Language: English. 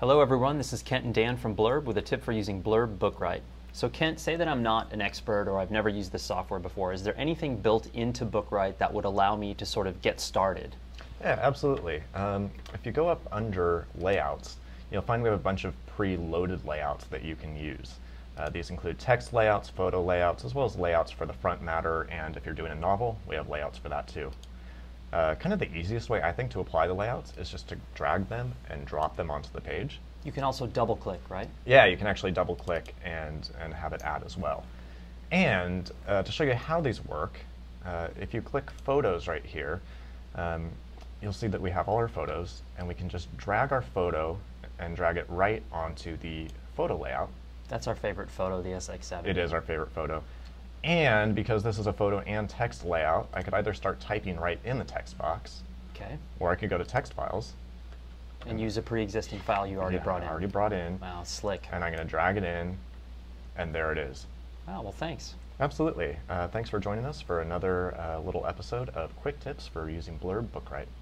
Hello everyone, this is Kent and Dan from Blurb with a tip for using Blurb BookWright. So Kent, say that I'm not an expert or I've never used this software before. Is there anything built into BookWright that would allow me to sort of get started? Yeah, absolutely. Um, if you go up under layouts, you'll find we have a bunch of pre-loaded layouts that you can use. Uh, these include text layouts, photo layouts, as well as layouts for the front matter, and if you're doing a novel, we have layouts for that too. Uh, kind of the easiest way, I think, to apply the layouts is just to drag them and drop them onto the page. You can also double click, right? Yeah, you can actually double click and, and have it add as well. And uh, to show you how these work, uh, if you click Photos right here, um, you'll see that we have all our photos, and we can just drag our photo and drag it right onto the photo layout. That's our favorite photo, the SX7. It is our favorite photo. And because this is a photo and text layout, I could either start typing right in the text box, Okay. or I could go to text files. And use a pre-existing file you already Yeah, brought in. Already brought in. Wow, slick. And I'm going to drag it in, and there it is. Wow, well thanks. Absolutely. Uh, thanks for joining us for another uh, little episode of Quick Tips for using Blurb BookWright.